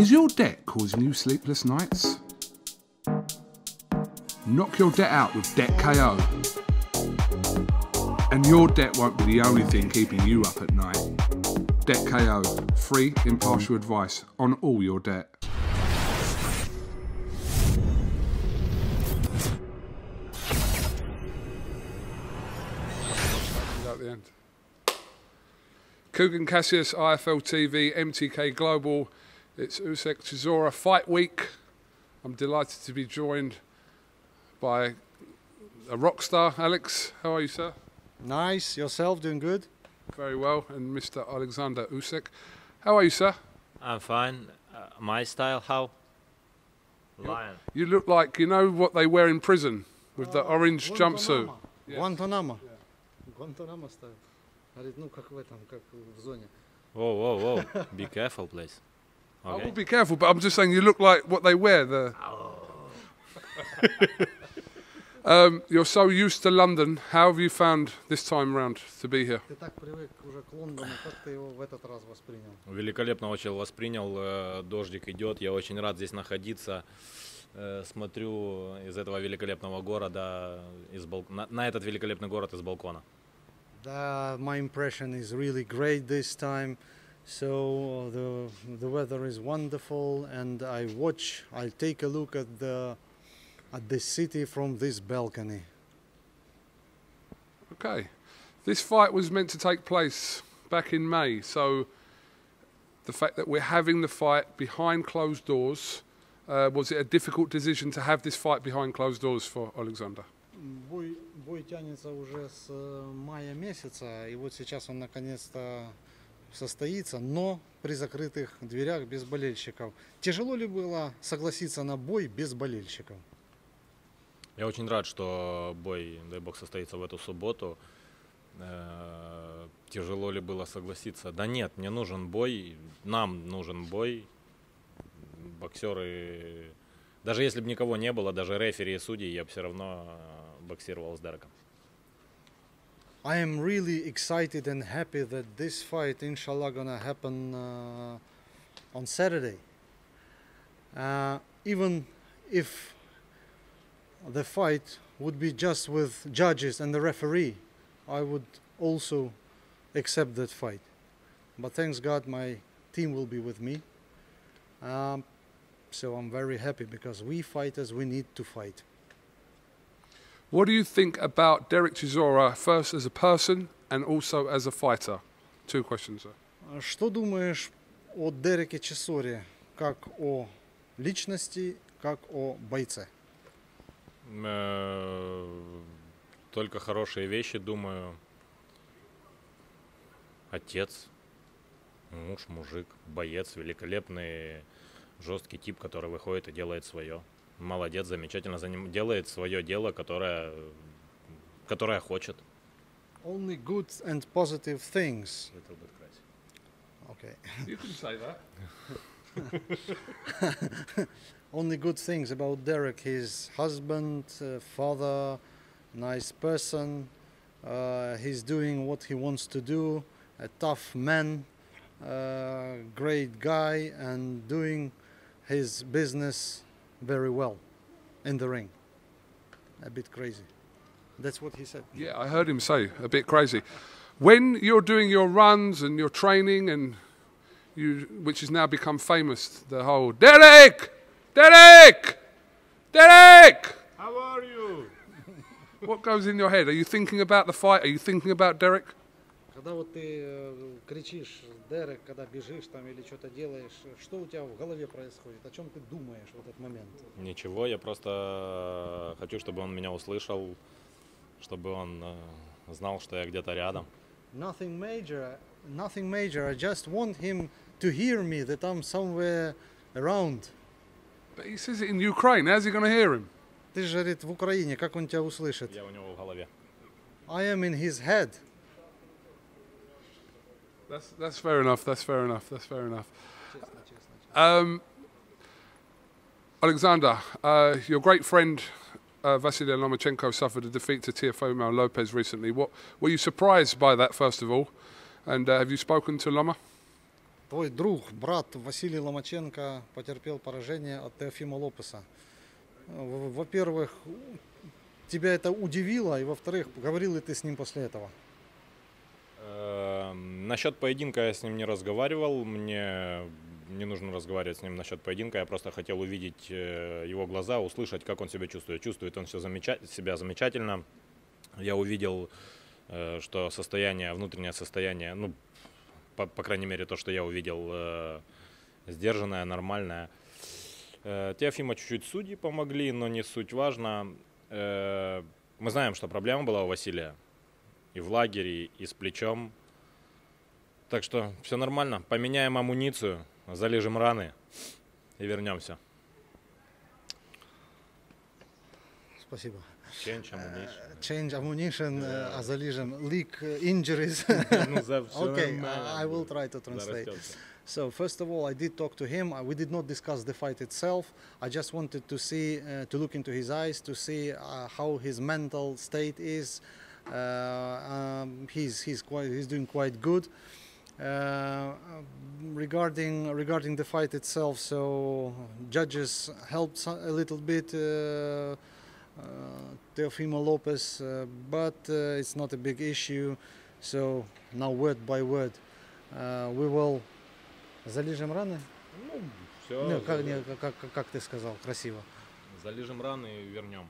Is your debt causing you sleepless nights? Knock your debt out with Debt KO. And your debt won't be the only thing keeping you up at night. Debt KO, free, impartial advice on all your debt. The end. Kugan Cassius, IFL TV, MTK Global. It's Usyk Chisora Fight Week. I'm delighted to be joined by a rock star, Alex. How are you, sir? Nice. Yourself doing good? Very well. And Mr. Alexander Usyk. How are you, sir? I'm fine. Uh, my style, how? Lion. You, you look like, you know what they wear in prison with uh, the ah, orange jumpsuit. Guantanamo. Guantanamo style. Говорит, ну. Whoa, whoa, whoa. Be careful, please. I Okay. will be careful, but I'm just saying you look like what they wear. The um, you're so used to London. How have you found this time round to be here? Ты так привык уже к Лондону, как ты его в этот раз воспринял? Великолепно очень воспринял. э, Дождик идет. Я очень рад здесь находиться. Э, Смотрю из этого великолепного города, из бал- на, на этот великолепный город из балкона. Да, my impression is really great this time. So the the weather is wonderful, and I watch. I'll take a look at the at the city from this balcony. Okay, this fight was meant to take place back in May, so the fact that we're having the fight behind closed doors. Uh, was it a difficult decision to have this fight behind closed doors for Alexander? Бой, бой тянется уже с э, мая месяца, и вот сейчас он наконец-то состоится, но при закрытых дверях без болельщиков. Тяжело ли было согласиться на бой без болельщиков? Я очень рад, что бой, дай бог, состоится в эту субботу. Э, Тяжело ли было согласиться? Да нет, мне нужен бой, нам нужен бой. Боксеры, даже если бы никого не было, даже рефери и судьи, я бы все равно э, боксировал с Дереком. I am really excited and happy that this fight, inshallah, gonna happen uh, on Saturday. Uh, even if the fight would be just with judges and the referee, I would also accept that fight. But thanks God, my team will be with me. Um, so I'm very happy because we fighters, we need to fight. What do you think about Derek Chisora, first as a person and also as a fighter? Two questions, sir. А Что думаешь о Дереке Чесоре, как о личности, как о бойце? Э, Только хорошие вещи, думаю. Отец, муж, мужик, боец, великолепный, жесткий тип, который выходит и делает свое. Молодец, замечательно заним- делает свое дело, которое, которое хочет. Only good and positive things. Okay. You can say that. Only good things about Derek. His husband, uh, father, nice person. Uh, he's doing what he wants to do. A tough man, uh, great guy, and doing his business very well in the ring. A bit crazy. That's what he said. Yeah, I heard him say a bit crazy. When you're doing your runs and your training, and you, which has now become famous, the whole Derek, Derek, Derek. How are you? What goes in your head? Are you thinking about the fight? Are you thinking about Derek? Когда вот ты э, кричишь, Дерек, когда бежишь там или что-то делаешь, что у тебя в голове происходит? О чем ты думаешь в этот момент? Ничего, я просто хочу, чтобы он меня услышал, чтобы он э, знал, что я где-то рядом. Nothing major, nothing major. I just want him to hear me that I'm somewhere around. But he says it in Ukraine. How's he going to hear him? Ты же, говорит, в Украине, как он тебя услышит? Я у него в голове. I am in his head. That's that's fair enough. That's fair enough. That's fair enough. Um, Alexander, uh, your great friend uh, Vasily Lomachenko suffered a defeat to Teofimo Lopez recently. What were you surprised by that first of all? And uh, have you spoken to Loma? твой друг, брат Василий Ломаченко потерпел поражение от Теофима Лопеса. Во-первых, тебя это удивило, и во-вторых, говорил ли ты с ним после этого? Э, Насчет поединка я с ним не разговаривал. Мне не нужно разговаривать с ним насчет поединка. Я просто хотел увидеть э, его глаза, услышать, как он себя чувствует. Чувствует он все замеча- себя замечательно. Я увидел, э, что состояние, внутреннее состояние, ну, по, по крайней мере, то, что я увидел, э, сдержанное, нормальное. Теофима чуть-чуть судьи помогли, но не суть важно. Мы знаем, что проблема была у Василия и в лагере, и с плечом. Так что все нормально. Поменяем амуницию, залежем раны и вернемся. Спасибо. Change ammunition. Change ammunition, uh, azalism, leak uh, injuries. Ну, за всё okay, I, will try to translate. So first of all, I did talk to him. Uh, We did not discuss the fight itself. I just wanted to see, uh, to look into his eyes, to see uh, how his mental state is. Uh, um, he's he's quite he's doing quite good. Uh, um, regarding regarding the fight itself, so judges helped so- a little bit. Uh, uh, Teofimo Lopez, uh, but uh, it's not a big issue. So now word by word, uh, we will залижем раны. Ну, все. Не, как, не, как, как- как ты сказал, красиво. Залежем раны и вернем.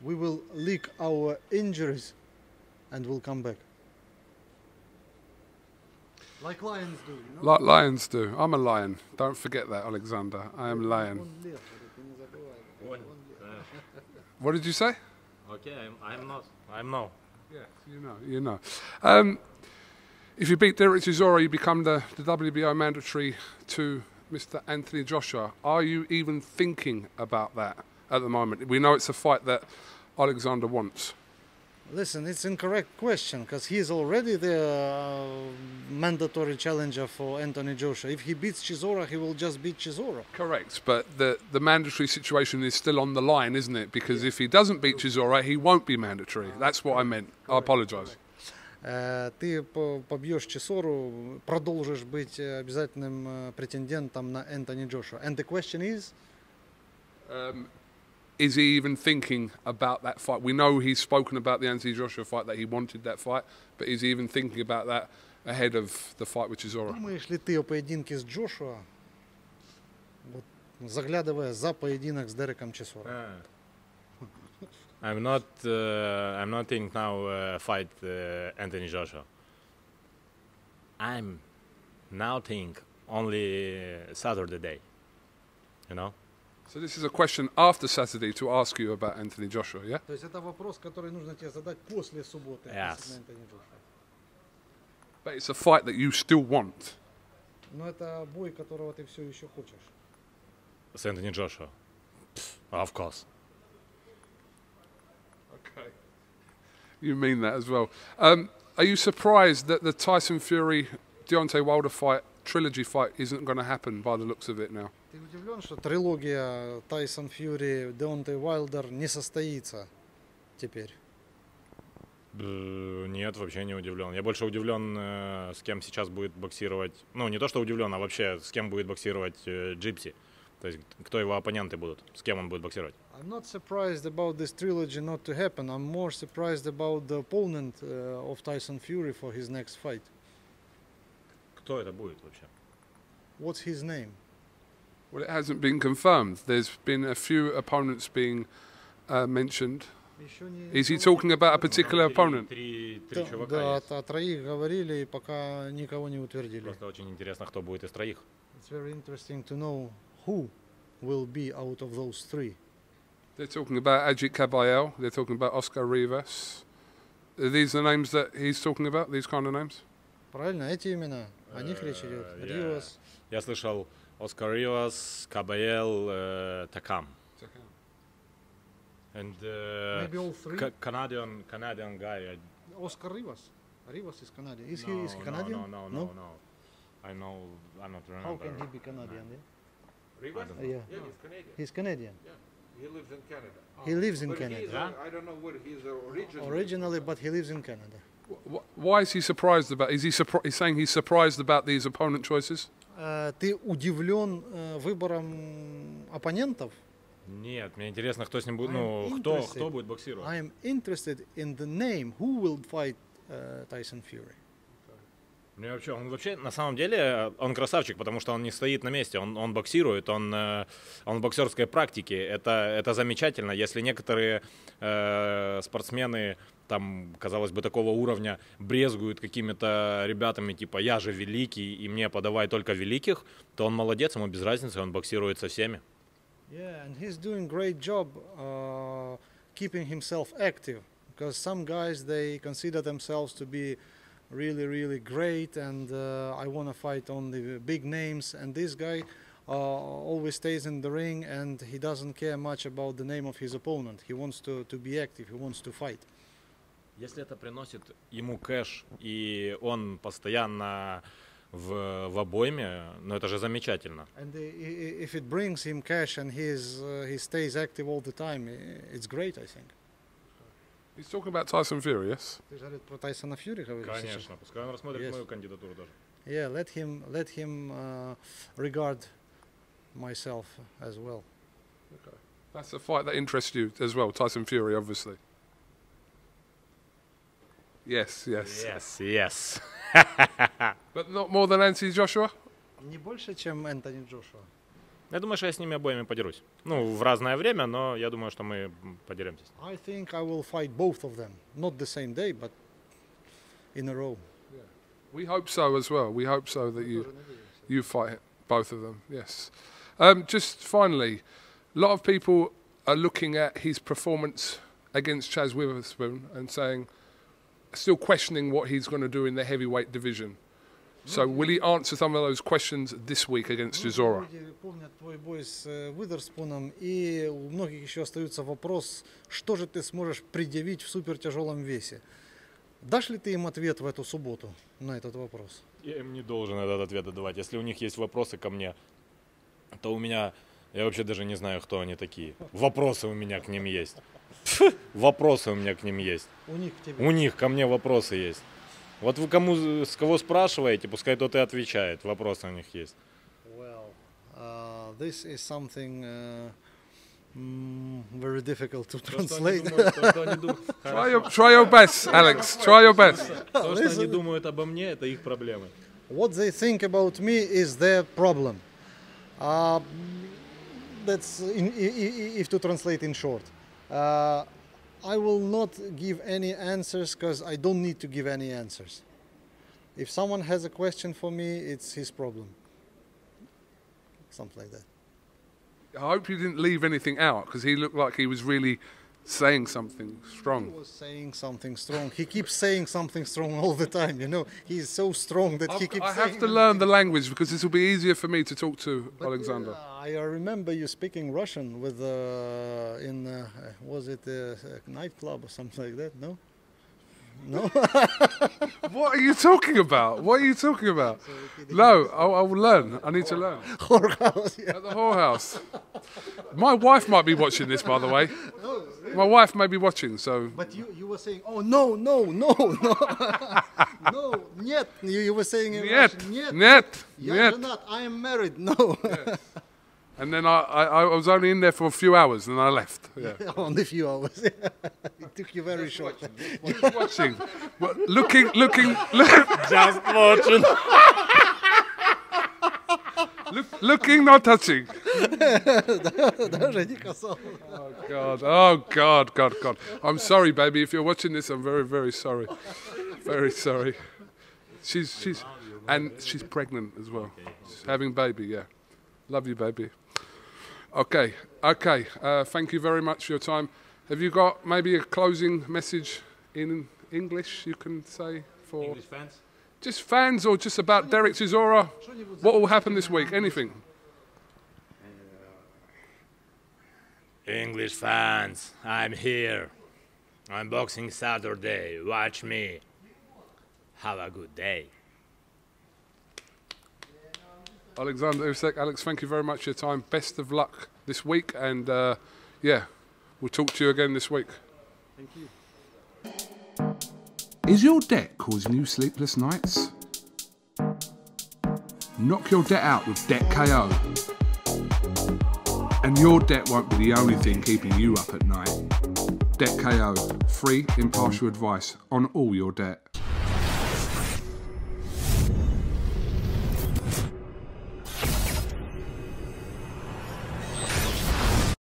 We will lick our injuries and will come back. Like lions do. You know? Like lions do. I'm a lion. Don't forget that, Alexander. I am lion. what did you say? Okay, I'm, I'm not. I'm no. Yes, you know, you know. Um, if you beat Derek Chisora, you become the, the WBO mandatory to Mr. Anthony Joshua. Are you even thinking about that at the moment? We know it's a fight that Alexander wants. Listen, it's incorrect question because he is already the uh, mandatory challenger for Anthony Joshua. If he beats Chisora, he will just beat Chisora. Correct, but the, the mandatory situation is still on the line, isn't it? Because if he doesn't beat Chisora, he won't be mandatory. That's what I meant. I apologise. Э, Ты по- побьешь Чесору, продолжишь быть э, обязательным э, претендентом на Энтони Джошуа. And the question is, Um, is he even thinking about that fight? We know he's spoken about the Anthony Joshua fight, that he wanted that fight, but is he even thinking about that ahead of the fight with Chisora? думаешь ли ты о поединке с Джошуа, вот, заглядывая за поединок с Дереком Чесора? I'm not. Uh, I'm not thinking now uh, fight uh, Anthony Joshua. I'm now think only Saturday day. You know. So this is a question after Saturday to ask you about Anthony Joshua, yeah? То есть это вопрос, который нужно тебе задать после субботы. Yes. относительно Энтони Джошуа. But it's a fight that you still want. Но это бой, которого ты все еще хочешь. С Anthony Joshua. Pff, of course. Okay. You mean that as well. Um, are you surprised that the Tyson Fury Deontay Wilder fight, trilogy fight, isn't going to happen by the looks of it now? Ты удивлен, что трилогия Тайсон Фьюри, Деонте Уайлдер не состоится теперь? Б- Нет, вообще не удивлен. Я больше удивлен, э, с кем сейчас будет боксировать. Ну, не то, что удивлен, а вообще с кем будет боксировать э, Джипси. То есть, кто его оппоненты будут, с кем он будет боксировать. I'm not surprised about this trilogy not to happen. I'm more surprised about the opponent of Tyson Fury for his next fight. Кто это будет вообще? What's his name? Well, it hasn't been confirmed. There's been a few opponents being uh, mentioned. Is he talking about a particular opponent? Да, о троих говорили и пока никого не утвердили. Просто очень интересно, кто будет из троих. It's very interesting to know who will be out of those three. They're talking about Agit Kabayel. They're talking about Oscar Rivas. Are these the names that he's talking about? These kind of names? Правильно, эти имена. О них э, речь идет. Ривас. Я слышал. Oscar Rivas, Kabayel, uh, Takam. Takam. And uh, maybe all three. Ca Canadian Canadian guy. Oscar Rivas. Rivas is Canadian. Is no, he is he Canadian? No, no, no, no, no. I know. I'm not remember. How can he be Canadian? No. Eh? Rivas? Yeah. yeah. he's Canadian. He's Canadian. Yeah. He lives in Canada. Oh. He ah. lives in but Canada. Yeah? I don't know where he's originally. Originally, but he lives in Canada. Why is he surprised about? Is he surprised? He's saying he's surprised about these opponent choices. Э, Ты удивлен э, выбором оппонентов? Нет, мне интересно, кто с ним будет, I'm ну, кто, кто будет боксировать. I am interested in the name. Who will fight uh, Tyson Fury? Мне вообще, он вообще, на самом деле, он красавчик, потому что он не стоит на месте, он, он боксирует, он, э, он в боксерской практике, это, это замечательно. Если некоторые э, спортсмены, там, казалось бы, такого уровня брезгуют какими-то ребятами, типа, я же великий, и мне подавай только великих, то он молодец, ему без разницы, он боксирует со всеми. Yeah, and he's doing great job uh, keeping himself active because some guys they consider themselves to be really really great and uh, I want to fight only big names and this guy uh, always stays in the ring and he doesn't care much about the name of his opponent. He wants to, to be active. He wants to fight. Если это приносит ему кэш, и он постоянно в, в обойме, ну это же замечательно. And i- i- if it brings him cash and he's, uh, he stays active all the time, i- it's great, I think. He's talking about Tyson Fury, yes. Ты же про Тайсона Фьюри говоришь сейчас? Конечно, пускай он рассмотрит Yes. мою кандидатуру тоже. Yeah, let him let him uh, regard myself as well. That's a fight that interests you as well, Tyson Fury, obviously. Yes, yes. Yes, yes. But not more than Anthony Joshua? Не больше, чем Энтони Джошуа. Я думаю, что я с ними обоими подерусь. Ну, в разное время, но я думаю, что мы м, подеремся. I think I will fight both of them, not the same day, but in a row. We hope so as well. We hope so that you you fight both of them. Yes. Um, just finally, a lot of people are looking at his performance against Chaz Witherspoon and saying, still questioning what he's going to do in the heavyweight division. So, will he answer some of those questions this week against Chisora? Люди помнят твой бой с э, Уидерспуном, и у многих еще остается вопрос, что же ты сможешь предъявить в супертяжелом весе. Дашь ли ты им ответ в эту субботу на этот вопрос? Я им не должен этот ответ давать. Если у них есть вопросы ко мне, то у меня... Я вообще даже не знаю, кто они такие. Вопросы у меня к ним есть. Вопросы у меня к ним есть. У них к тебе. У них ко мне вопросы есть. Вот вы кому, с кого спрашиваете, пускай тот и отвечает. Вопросы у них есть. Well, uh, this is something uh, mm, very difficult to translate. Try your, try your best, Alex. Try your best. То, что они думают обо мне, это их проблемы. what they think about me is their problem. Uh, that's in, if to translate in short. Uh, I will not give any answers because I don't need to give any answers. If someone has a question for me, it's his problem. Something like that. I hope you didn't leave anything out because he looked like he was really saying something He strong. was saying something strong. He keeps saying something strong all the time. You know, he's so strong that he I've- keeps. I have to learn the language because this will be easier for me to talk to But, Alexander. uh, I uh, remember you speaking Russian with uh, in uh, was it a, a nightclub or something like that? No, no. What are you talking about? What are you talking about? No, I, I will learn. I need to learn. Whorehouse, yeah. At the whorehouse. My wife might be watching this, by the way. My wife may be watching, so But you, you were saying, oh no, no, no, no, no, нет. You, you were saying in нет, Russian, нет. нет, Я нет. женат, I am married. No. And then I, I, I was only in there for a few hours and I left. Yeah. Only a few hours. it took you very short. Just watching, Well, looking, looking, look, Just watching. look, looking, not touching. Oh God! Oh God! God! God! I'm sorry, baby. If you're watching this, I'm very, very sorry. Very sorry. She's she's and she's pregnant as well. She's having baby. Yeah. Love you, baby. Okay. Okay. Uh, thank you very much for your time. Have you got maybe a closing message in English you can say for English fans? Just fans or just about Derek Chisora? What will happen this week? Anything. English fans, I'm here. I'm boxing Saturday. Watch me. Have a good day. Alexander Usyk, Alex, thank you very much for your time. Best of luck this week, and uh, yeah, we'll talk to you again this week. Thank you. Is your debt causing you sleepless nights? Knock your debt out with Debt KO. And your debt won't be the only thing keeping you up at night. Debt KO, free, impartial advice on all your debt.